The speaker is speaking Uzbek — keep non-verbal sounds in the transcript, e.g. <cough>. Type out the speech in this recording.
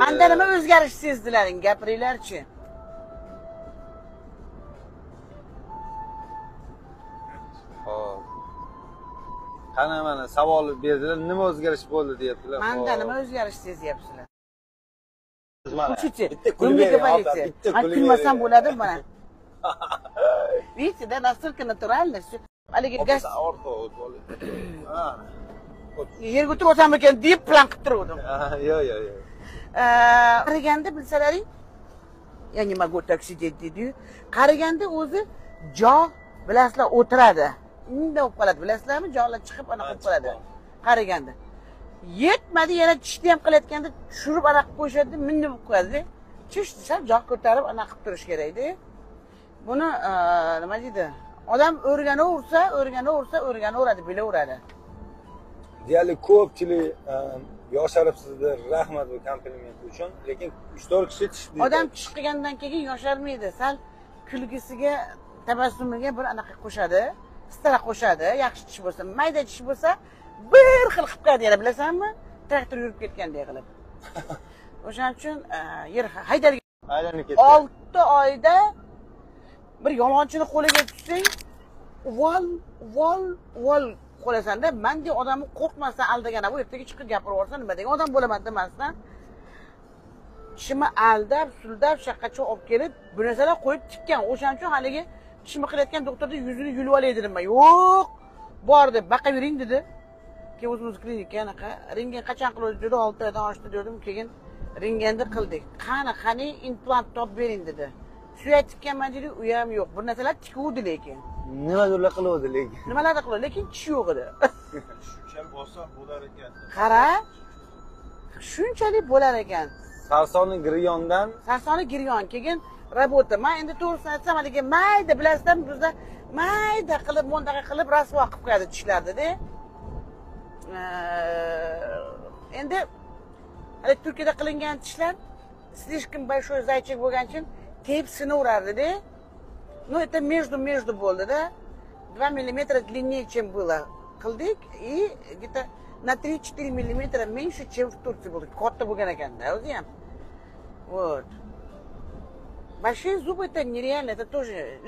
manda nima o'zgarish sezdilaring gapiringlarchi Hop. Qani mana savol berdilar, nima o'zgarish bo'ldi deyaptilar. manda nima o'zgarish sezyapsizlar Mana, Учите, bitta полиция. kulmasam bo'ladi mana. Видите, да, настолько натурально всё. Haligi gaz <coughs> yerga o'tirib o'tarmikan deb plan qilib turgandim. Ha, <laughs> Yo'q, yo'q, yo'q. Qaraganda bilsalaring. Я не могу так сидеть deydiyu qaraganda o'zi jog' bilasizlar o'tiradi. Bunday bo'lib qoladi. Bilasizlarmi? Jog'lar chiqib anaqa bo'lib qoladi. qaraganda yetmadi yana tishni ham qilayotganda tushirib anaqa qilib qo'yishadi minni bo'lib qo'yadida tish sal jog' ko'tarib anaqa qilib turish kerakda. Buni nima deydi? Odam o'rganaversa o'rganaversa o'rganaveradi bilaveradi Deyarli ko'pchilik e, yosharibsizlar, rahmat bu kompliment uchun, lekin 3-4 kishi tish odam tish qilgandan keyin yosharmaydi. Sal kulgisiga tabassumiga bir anaqa qo'shadi stara qo'shadi yaxshi tish bo'lsa mayda tish bo'lsa bir xil qilib qo'yadi yana bilasanmi? Traktor yurib ketganday qilib. <laughs> O'shaning uchun e, yer haydalgan aylanib ketdi. olti oyda bir yolg'onchini qo'liga tutsang vol vol vol qolasanda mandek odamni qo'rqmasdan aldagan bu ertaga chiqib gapirib yuborsa nima degan odam bo'laman demasdan tishimni aldab suldab shaqacha olib kelib bu narsalar qo'yib tikkan. O'shaning uchun haligi tishimni qilayotgan doktorda yuzini yulib olay dedim man. Yo'q bor deb baqavering dedi. Keyin o'zimiz klinika anaqa rentgen qachon qiluvdi dedi olti oydan oshdi dedim keyin rentgenni qildik. Qani qani implant topib bering dedi. Suyak tikkanman dedi u ham yo'q bir narsalar tikuvdi lekin Nimadirlar qiluvdi lekin. nimalarni qiladi lekin tish yo'q <laughs> edi shunchalik bosam bo'lar ekan qara shunchalik bo'lar ekan Sarsoni Griyondan sarsoni giryon keyin работа man endi to'g'risini aytsam haligi mayda bilasizlarmi bizda mayda qilib bundaqa qilib rasvo qilib qo'yadi tishlarnida endi haligi turkiyada qilingan tishlar слишком большой зайчик bo'lgani uchun tep sinaverardida ну это между между bo'ldida 2 миллиметра длиннее чем было qildik и где то на 3-4 миллиметра меньше чем в Турции bo'ldi katta bo'lgan ekanda o'zi ham вот. Большие зубы это нереально это тоже